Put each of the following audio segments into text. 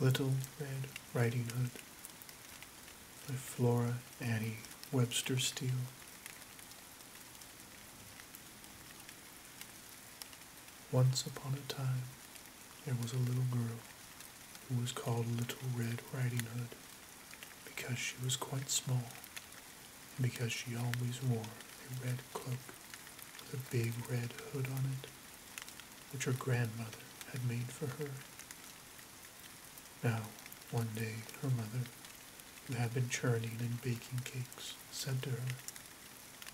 Little Red Riding Hood by Flora Annie Webster Steel. Once upon a time, there was a little girl who was called Little Red Riding Hood because she was quite small and because she always wore a red cloak with a big red hood on it, which her grandmother had made for her. Now, one day, her mother, who had been churning and baking cakes, said to her,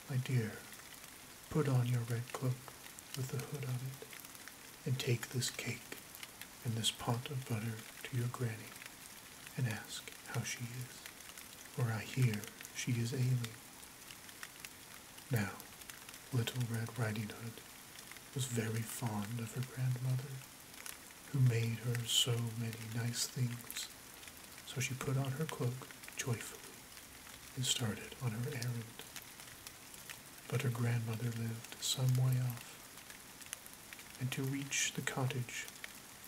My dear, put on your red cloak with the hood on it, and take this cake and this pot of butter to your granny, and ask how she is, for I hear she is ailing. Now, Little Red Riding Hood was very fond of her grandmother, who made her so many nice things. So she put on her cloak joyfully and started on her errand. But her grandmother lived some way off, and to reach the cottage,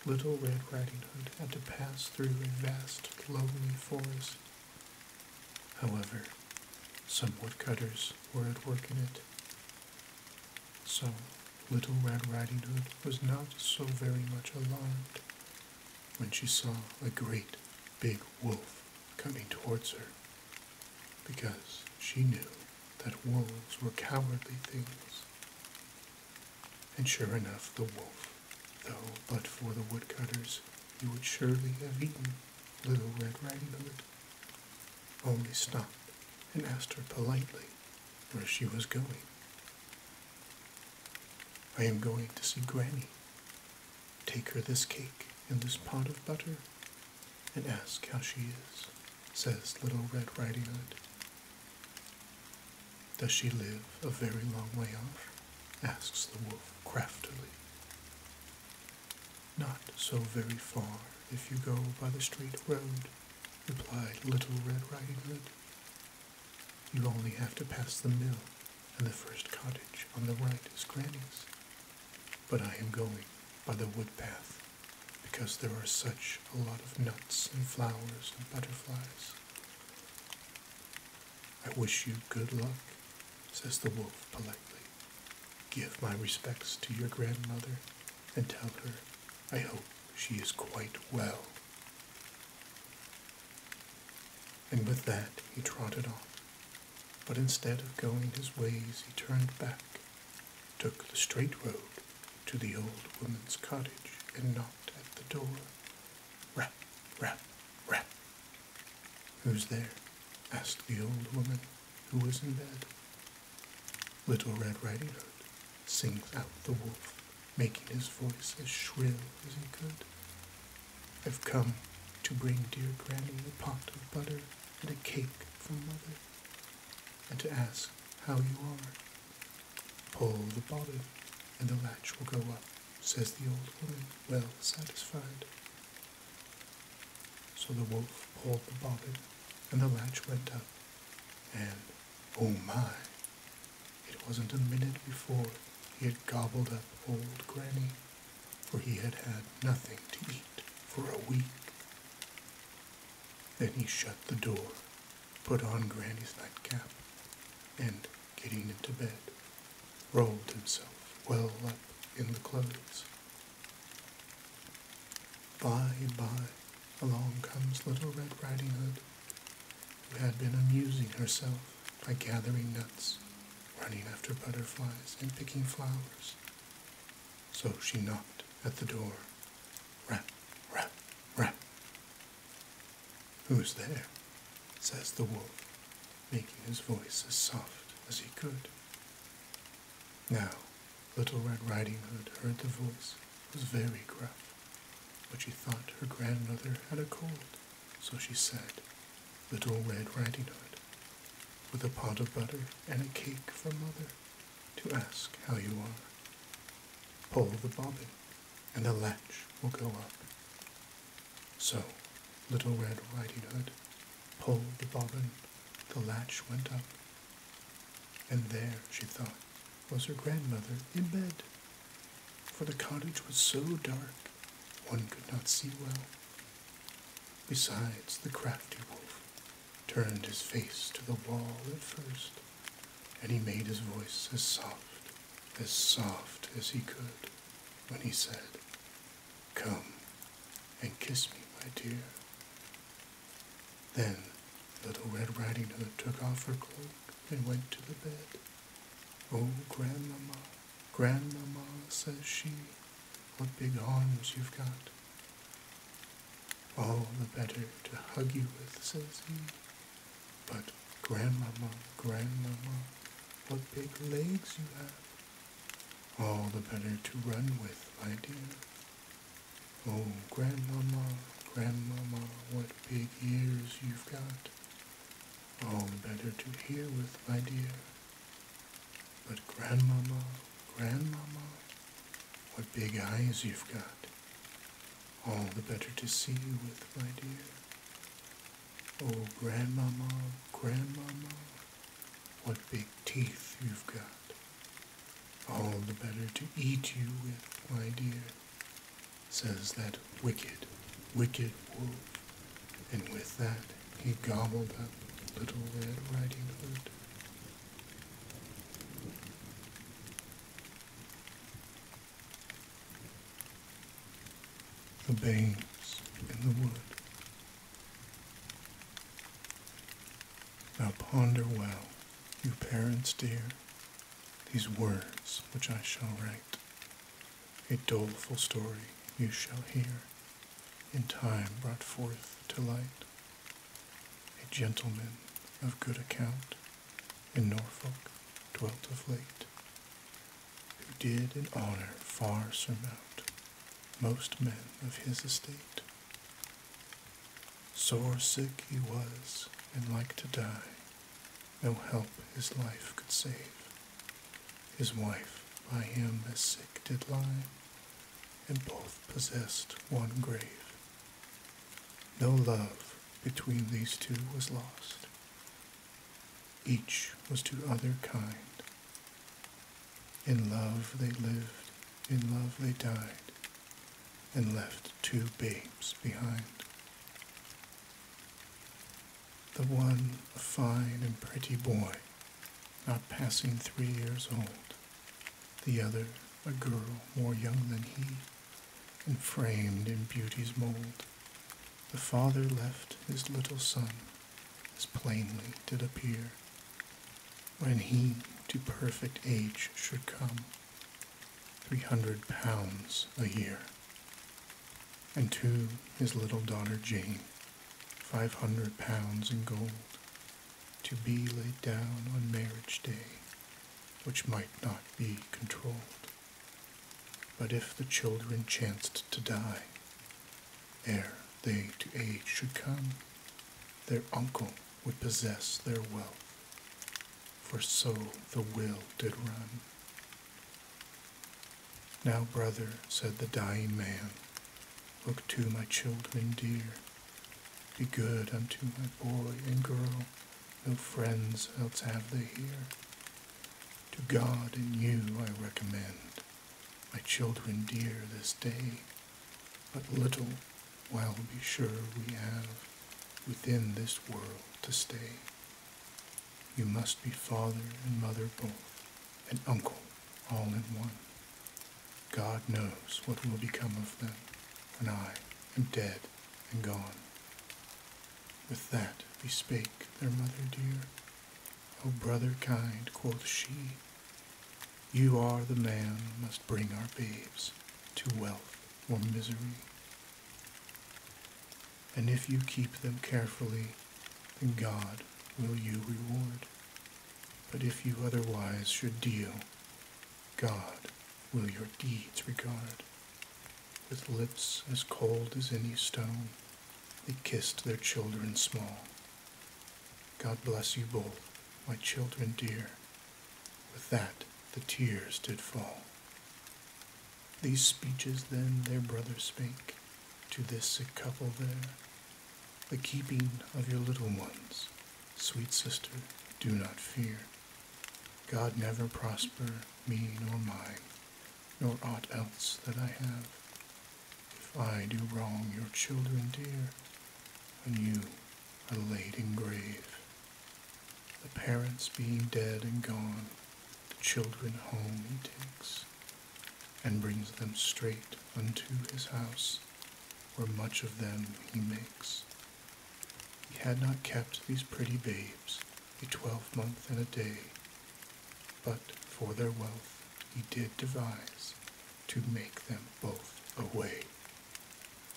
Little Red Riding Hood had to pass through a vast, lonely forest. However, some woodcutters were at work in it. So Little Red Riding Hood was not so very much alarmed when she saw a great big wolf coming towards her, because she knew that wolves were cowardly things. And sure enough, the wolf, though but for the woodcutters, he would surely have eaten Little Red Riding Hood, only stopped and asked her politely where she was going. I am going to see Granny. Take her this cake and this pot of butter, and ask how she is, says Little Red Riding Hood. Does she live a very long way off? asks the wolf craftily. Not so very far if you go by the straight road, replied Little Red Riding Hood. You only have to pass the mill, and the first cottage on the right is Granny's. But I am going by the wood path because there are such a lot of nuts and flowers and butterflies. I wish you good luck, says the wolf politely. Give my respects to your grandmother and tell her I hope she is quite well. And with that he trotted off. But instead of going his ways, he turned back, took the straight road to the old woman's cottage, and knocked at the door. Rap, rap, rap. Who's there? asked the old woman, who was in bed. Little Red Riding Hood sings out the wolf, making his voice as shrill as he could. I've come to bring dear Granny a pot of butter and a cake from Mother, and to ask how you are. Pull the bobbin, and the latch will go up, says the old woman, well satisfied. So the wolf pulled the bobbin, and the latch went up, and, oh my, it wasn't a minute before he had gobbled up old Granny, for he had had nothing to eat for a week. Then he shut the door, put on Granny's nightcap, and, getting into bed, rolled himself well up in the clothes. By and by, along comes Little Red Riding Hood, who had been amusing herself by gathering nuts, running after butterflies, and picking flowers. So she knocked at the door. Rap, rap, rap. Who's there? says the wolf, making his voice as soft as he could. Now, Little Red Riding Hood heard the voice. It was very gruff, but she thought her grandmother had a cold, so she said, Little Red Riding Hood, with a pot of butter and a cake for mother, to ask how you are. Pull the bobbin, and the latch will go up. So, Little Red Riding Hood pulled the bobbin, the latch went up, and there, she thought, was her grandmother in bed, for the cottage was so dark one could not see well. Besides, the crafty wolf turned his face to the wall at first, and he made his voice as soft, as soft as he could, when he said, Come and kiss me, my dear. Then Little Red Riding Hood took off her cloak and went to the bed. Oh, Grandmama, Grandmama, says she, what big arms you've got. All the better to hug you with, says he. But Grandmama, Grandmama, what big legs you have. All the better to run with, my dear. Oh, Grandmama, Grandmama, what big ears you've got. All the better to hear with, my dear. But Grandmama, Grandmama, what big eyes you've got. All the better to see you with, my dear. Oh, Grandmama, Grandmama, what big teeth you've got. All the better to eat you with, my dear, says that wicked, wicked wolf. And with that, he gobbled up Little Red Riding Hood. The Babes in the Wood. Now ponder well, you parents dear, these words which I shall write. A doleful story you shall hear, in time brought forth to light. A gentleman of good account in Norfolk dwelt of late, who did in honor far surmount most men of his estate. Sore sick he was, and like to die, no help his life could save. His wife by him as sick did lie, and both possessed one grave. No love between these two was lost. Each was to other kind. In love they lived, in love they died, and left two babes behind. The one a fine and pretty boy, not passing three years old, the other a girl more young than he, and framed in beauty's mold. The father left his little son, as plainly did appear, when he to perfect age should come, three hundred pounds a year. And to his little daughter Jane, five hundred pounds in gold, to be laid down on marriage day, which might not be controlled. But if the children chanced to die, ere they to age should come, their uncle would possess their wealth, for so the will did run. Now, brother, said the dying man, look to my children dear. Be good unto my boy and girl, no friends else have they here. To God and you I recommend my children dear this day, but little while be sure we have within this world to stay. You must be father and mother both, and uncle all in one. God knows what will become of them when I am dead and gone. With that bespake their mother dear, O brother kind, quoth she, you are the man must bring our babes to wealth or misery. And if you keep them carefully, then God will you reward. But if you otherwise should deal, God will your deeds regard. With lips as cold as any stone, they kissed their children small. God bless you both, my children dear. With that the tears did fall. These speeches then their brother spake to this sick couple there. The keeping of your little ones, sweet sister, do not fear. God never prosper me nor mine, nor aught else that I have. I do wrong your children dear, and you are laid in grave. The parents being dead and gone, the children home he takes, and brings them straight unto his house, where much of them he makes. He had not kept these pretty babes a twelvemonth and a day, but for their wealth he did devise to make them both away.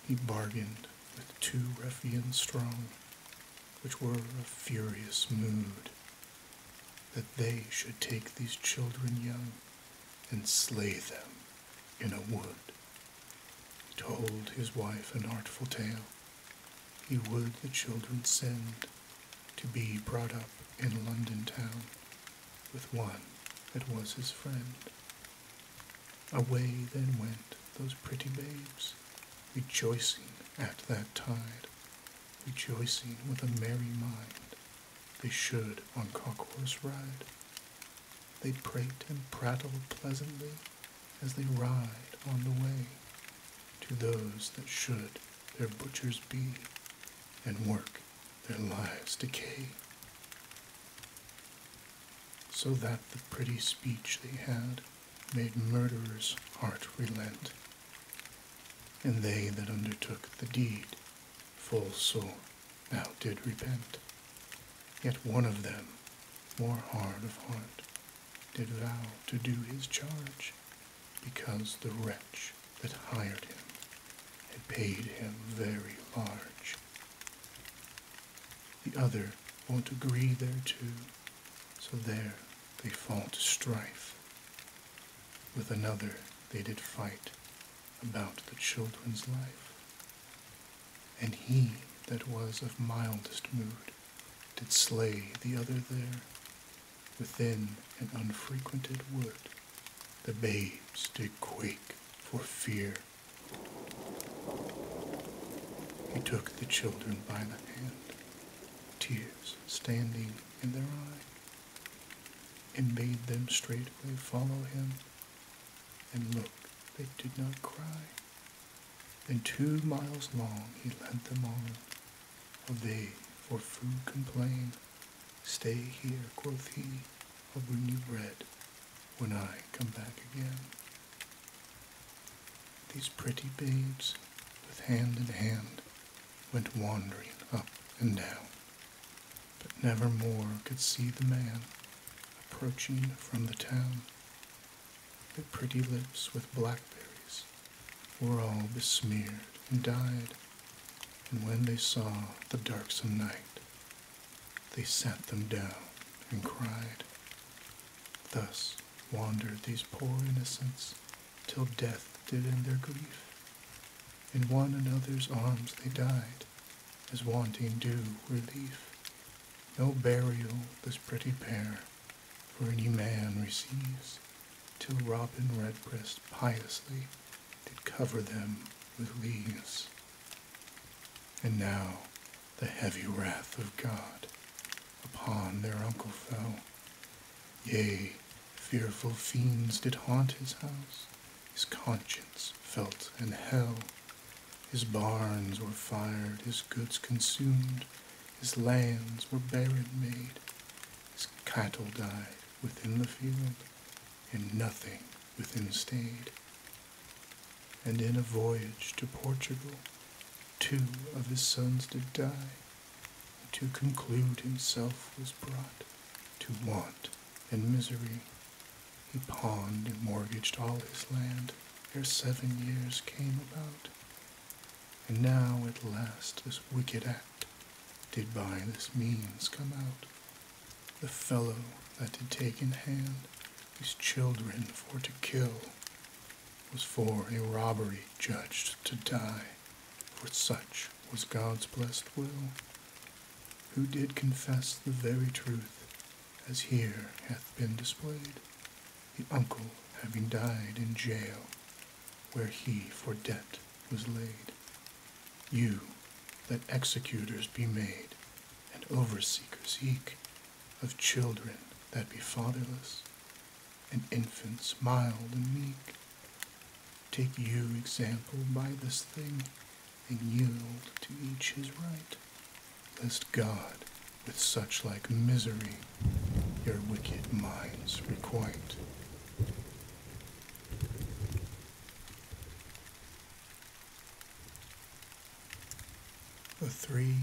He bargained with two ruffians strong, which were of furious mood, that they should take these children young and slay them in a wood. He told his wife an artful tale. He would the children send to be brought up in London town with one that was his friend. Away then went those pretty babes, rejoicing at that tide, rejoicing with a merry mind, they should on Cockhorse ride. They prate and prattle pleasantly as they ride on the way to those that should their butchers be and work their lives decay. So that the pretty speech they had made murderers' heart relent, and they that undertook the deed full sore now did repent. Yet one of them, more hard of heart, did vow to do his charge, because the wretch that hired him had paid him very large. The other won't agree thereto, so there they fall to strife. With another they did fight about the children's life. And he that was of mildest mood did slay the other there within an unfrequented wood. The babes did quake for fear. He took the children by the hand, tears standing in their eye, and bade them straightway follow him, and look, they did not cry. Then two miles long he led them on, while they for food complain. Stay here, quoth he, I'll bring you bread when I come back again. These pretty babes, with hand in hand, went wandering up and down, but never more could see the man approaching from the town. Pretty lips with blackberries were all besmeared and dyed, and when they saw the darksome night, they sat them down and cried. Thus wandered these poor innocents till death did end their grief. In one another's arms they died, as wanting due relief. No burial this pretty pair for any man receives, till Robin Redbreast piously did cover them with leaves. And now the heavy wrath of God upon their uncle fell. Yea, fearful fiends did haunt his house, his conscience felt in hell. His barns were fired, his goods consumed, his lands were barren made, his cattle died within the field, and nothing within stayed. And in a voyage to Portugal, two of his sons did die, and to conclude himself was brought to want and misery. He pawned and mortgaged all his land ere seven years came about. And now at last this wicked act did by this means come out. The fellow that did take in hand these children for to kill was for a robbery judged to die, for such was God's blessed will, who did confess the very truth, as here hath been displayed, the uncle having died in jail, where he for debt was laid. You, that executors be made, and overseekers eke, of children that be fatherless, and infants mild and meek. Take you example by this thing, and yield to each his right. lest God, with such like misery, your wicked minds requite. The Three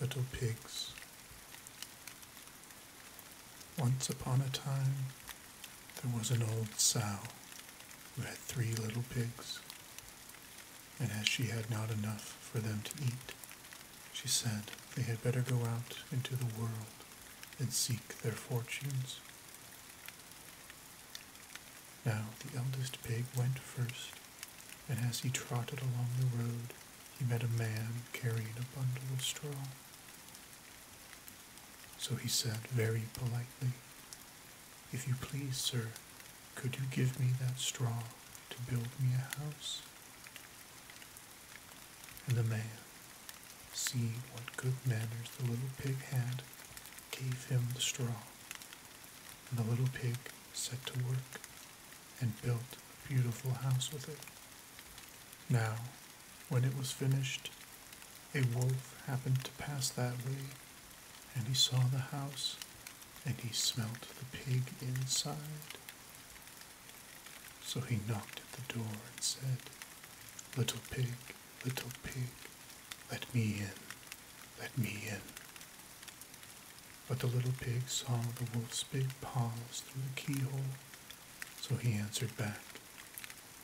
Little Pigs. Once upon a time, there was an old sow who had three little pigs, and as she had not enough for them to eat, she said they had better go out into the world and seek their fortunes. Now the eldest pig went first, and as he trotted along the road, he met a man carrying a bundle of straw. So he said very politely, If you please, sir, could you give me that straw to build me a house? And the man, seeing what good manners the little pig had, gave him the straw. And the little pig set to work and built a beautiful house with it. Now, when it was finished, a wolf happened to pass that way, and he saw the house, and he smelt the pig inside. So he knocked at the door and said, Little pig, little pig, let me in, let me in. But the little pig saw the wolf's big paws through the keyhole, so he answered back,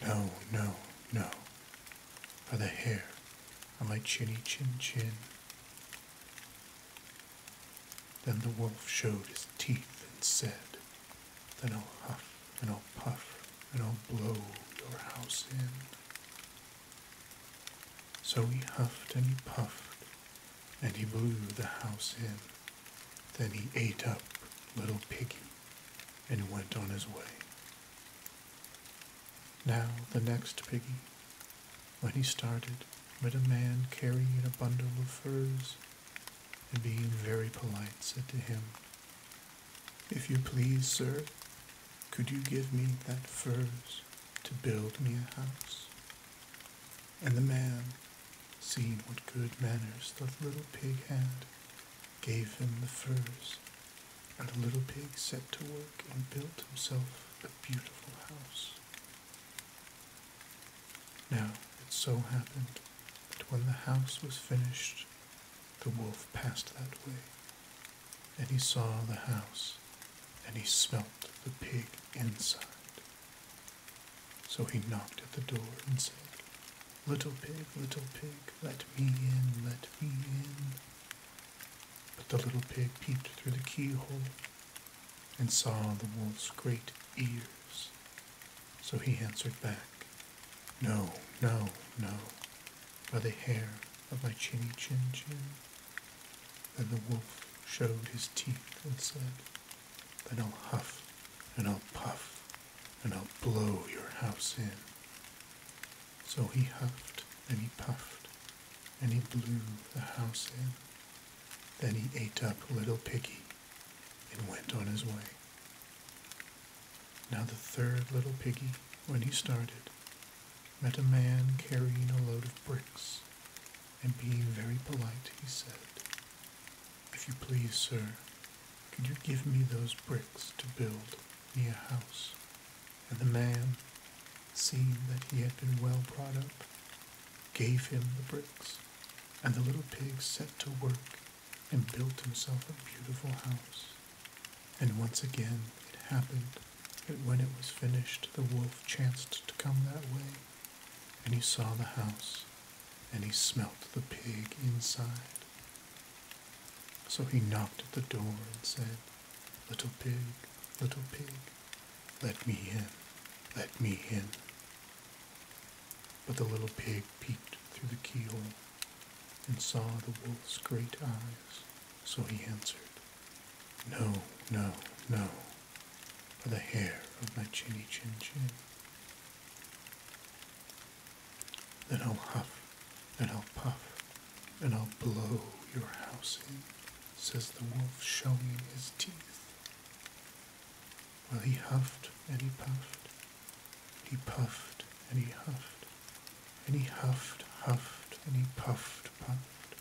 No, no, no by the hair on my chinny chin chin. Then the wolf showed his teeth and said, Then I'll huff and I'll puff and I'll blow your house in. So he huffed and he puffed and he blew the house in. Then he ate up little piggy and went on his way. Now the next piggy when he started, met a man carrying a bundle of furze, and being very polite, said to him, If you please, sir, could you give me that furze to build me a house? And the man, seeing what good manners the little pig had, gave him the furze, and the little pig set to work and built himself a beautiful house. Now, it so happened that when the house was finished, the wolf passed that way, and he saw the house, and he smelt the pig inside. So he knocked at the door and said, Little pig, little pig, let me in, let me in. But the little pig peeped through the keyhole and saw the wolf's great ears. So he answered back, no, no, no, by the hair of my chinny chin chin. Then the wolf showed his teeth and said, Then I'll huff and I'll puff and I'll blow your house in. So he huffed and he puffed and he blew the house in. Then he ate up little piggy and went on his way. Now the third little piggy, when he started, met a man carrying a load of bricks, and being very polite, he said, If you please, sir, could you give me those bricks to build me a house? And the man, seeing that he had been well brought up, gave him the bricks, and the little pig set to work and built himself a beautiful house. And once again it happened that when it was finished, the wolf chanced to come that way and he saw the house, and he smelt the pig inside. So he knocked at the door and said, Little pig, little pig, let me in, let me in. But the little pig peeked through the keyhole and saw the wolf's great eyes, so he answered, No, no, no, for the hair of my chinny chin chin. Then I'll huff and I'll puff and I'll blow your house in, says the wolf, showing his teeth. Well, he huffed and he puffed, he puffed and he huffed, and he huffed, huffed, and he puffed, puffed.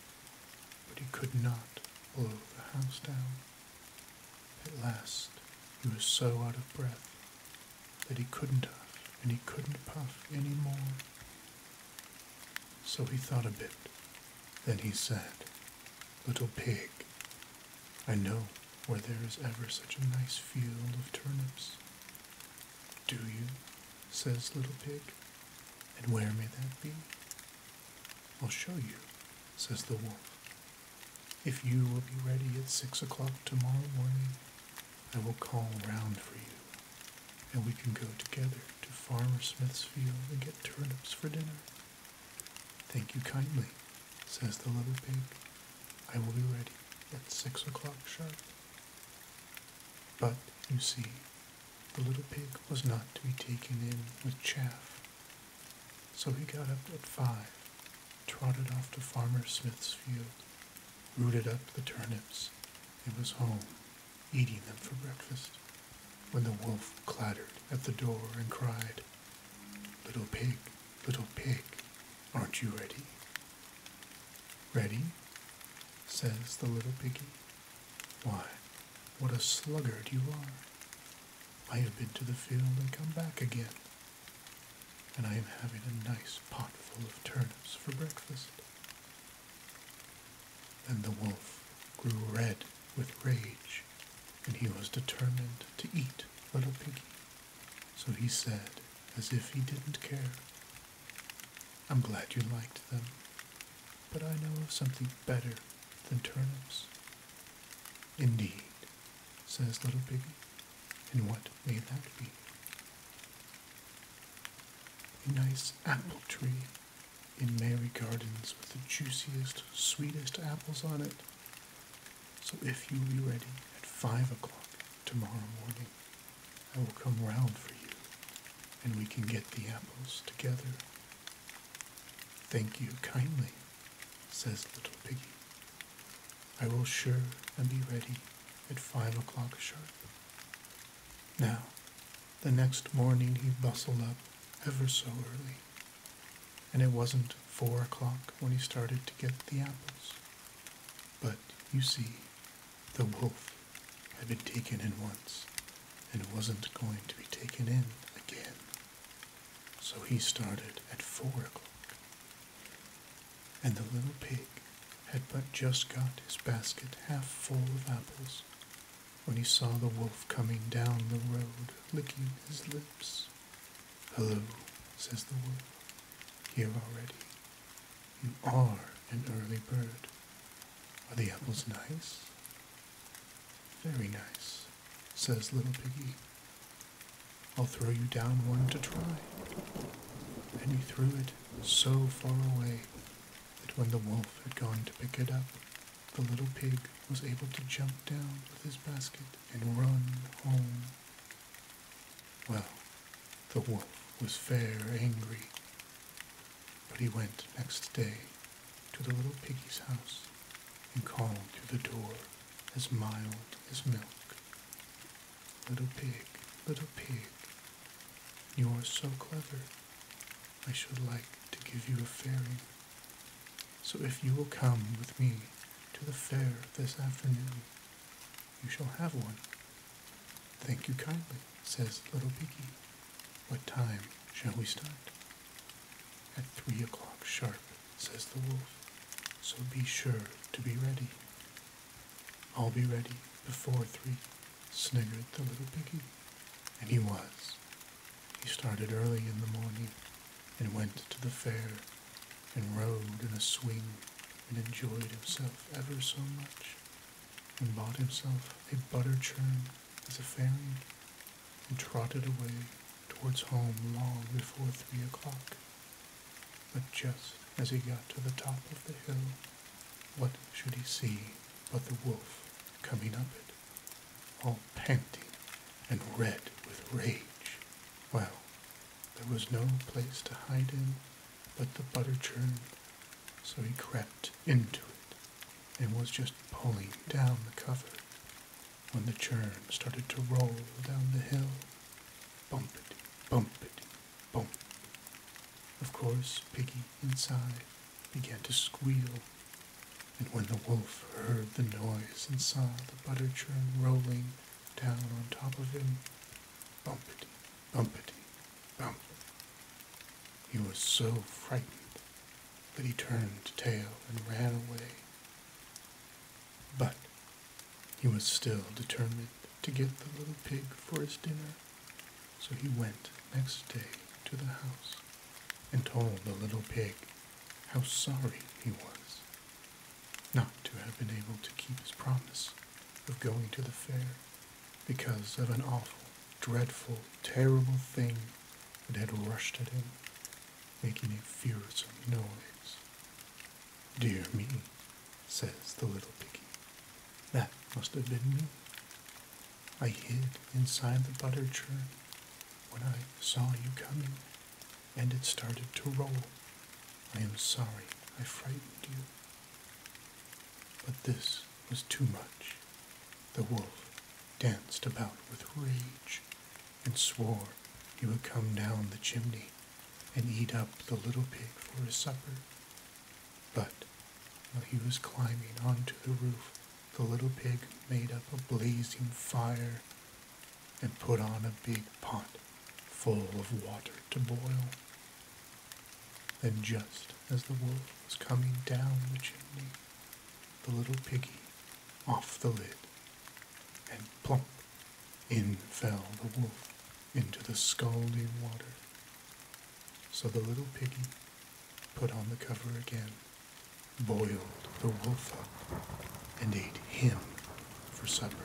but he could not blow the house down. At last, he was so out of breath that he couldn't huff and he couldn't puff any more. So he thought a bit. Then he said, Little pig, I know where there is ever such a nice field of turnips. Do you? says Little Pig. And where may that be? I'll show you, says the wolf. If you will be ready at six o'clock tomorrow morning, I will call round for you, and we can go together to Farmer Smith's field and get turnips for dinner. Thank you kindly, says the little pig. I will be ready at six o'clock sharp. But, you see, the little pig was not to be taken in with chaff. So he got up at five, trotted off to Farmer Smith's field, rooted up the turnips, and was home, eating them for breakfast, when the wolf clattered at the door and cried, Little pig, little pig, aren't you ready? Ready? Says the little piggy. Why, what a sluggard you are. I have been to the field and come back again, and I am having a nice pot full of turnips for breakfast. Then the wolf grew red with rage, and he was determined to eat little piggy. So he said, as if he didn't care, I'm glad you liked them, but I know of something better than turnips. Indeed, says little piggy, and what may that be? A nice apple tree in Merry Gardens with the juiciest, sweetest apples on it. So if you be ready at five o'clock tomorrow morning, I will come round for you, and we can get the apples together. Thank you kindly, says little piggy. I will sure and be ready at five o'clock sharp. Now, the next morning he bustled up ever so early, and it wasn't four o'clock when he started to get the apples. But, you see, the wolf had been taken in once, and wasn't going to be taken in again. So he started at four o'clock. And the little pig had but just got his basket half full of apples when he saw the wolf coming down the road, licking his lips. Hello, says the wolf. Here already. You are an early bird. Are the apples nice? Very nice, says little piggy. I'll throw you down one to try. And he threw it so far away when the wolf had gone to pick it up, the little pig was able to jump down with his basket and run home. Well, the wolf was fair angry, but he went next day to the little piggy's house and called through the door as mild as milk. Little pig, little pig, you are so clever. I should like to give you a fairing. So if you will come with me to the fair this afternoon, you shall have one. Thank you kindly, says little piggy. What time shall we start? At three o'clock sharp, says the wolf. So be sure to be ready. I'll be ready before three, sniggered the little piggy. And he was. He started early in the morning and went to the fair and rode in a swing and enjoyed himself ever so much, and bought himself a butter churn as a fairing, and trotted away towards home long before three o'clock. But just as he got to the top of the hill, what should he see but the wolf coming up it, all panting and red with rage? Well, there was no place to hide in but the butter churn so he crept into it and was just pulling down the cover when the churn started to roll down the hill. Bumpity, bumpity, bump. Of course, Piggy inside began to squeal, And when the wolf heard the noise and saw the butter churn rolling down on top of him, bumpety, bumpety, bump, he was so frightened that he turned tail and ran away. But he was still determined to get the little pig for his dinner, so he went next day to the house and told the little pig how sorry he was not to have been able to keep his promise of going to the fair because of an awful, dreadful, terrible thing that had rushed at him, making a fearsome noise. Dear me, says the little piggy, that must have been me. I hid inside the butter churn when I saw you coming, and it started to roll. I am sorry I frightened you. But this was too much. The wolf danced about with rage and swore he would come down the chimney and eat up the little pig for his supper. But while he was climbing onto the roof, the little pig made up a blazing fire and put on a big pot full of water to boil. Then just as the wolf was coming down the chimney, the little piggy off the lid, and plump, in fell the wolf into the scalding water. So the little piggy put on the cover again, boiled the wolf up, and ate him for supper.